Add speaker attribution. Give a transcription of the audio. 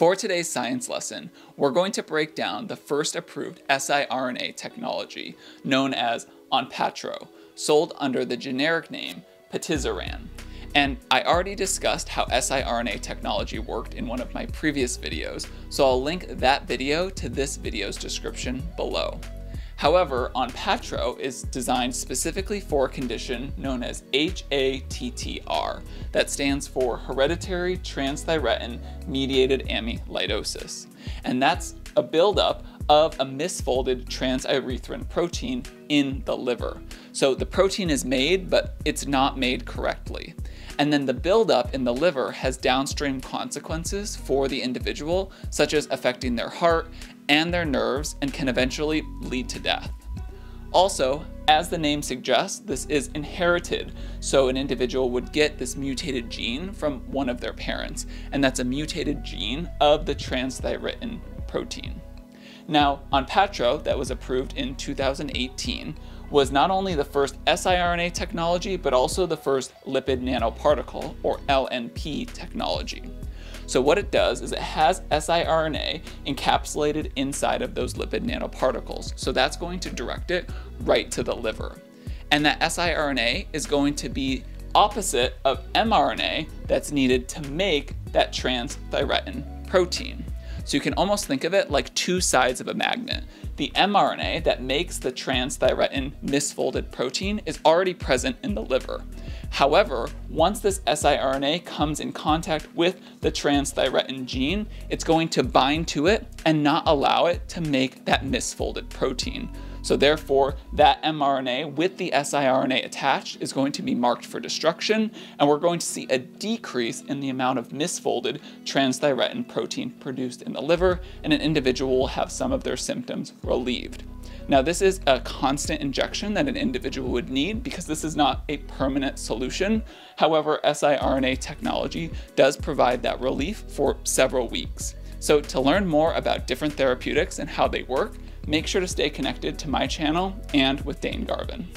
Speaker 1: For today's science lesson, we're going to break down the first approved siRNA technology, known as Onpattro, sold under the generic name Patisiran. And I already discussed how siRNA technology worked in one of my previous videos, so I'll link that video to this video's description below. However, Onpattro is designed specifically for a condition known as HATTR, that stands for Hereditary Transthyretin Mediated Amyloidosis. And that's a buildup of a misfolded transthyretin protein in the liver. So the protein is made, but it's not made correctly. And then the buildup in the liver has downstream consequences for the individual, such as affecting their heart and their nerves and can eventually lead to death. Also, as the name suggests, this is inherited, so an individual would get this mutated gene from one of their parents, and that's a mutated gene of the transthyretin protein. Now, Onpattro, that was approved in 2018, was not only the first siRNA technology, but also the first lipid nanoparticle, or LNP technology. So what it does is it has siRNA encapsulated inside of those lipid nanoparticles. So that's going to direct it right to the liver. And that siRNA is going to be opposite of mRNA that's needed to make that transthyretin protein. So you can almost think of it like two sides of a magnet. The mRNA that makes the transthyretin misfolded protein is already present in the liver. However, once this siRNA comes in contact with the transthyretin gene, it's going to bind to it and not allow it to make that misfolded protein. So therefore, that mRNA with the siRNA attached is going to be marked for destruction, and we're going to see a decrease in the amount of misfolded transthyretin protein produced in the liver, and an individual will have some of their symptoms relieved. Now, this is a constant injection that an individual would need because this is not a permanent solution. However, siRNA technology does provide that relief for several weeks. So to learn more about different therapeutics and how they work, make sure to stay connected to my channel and with Dane Garvin.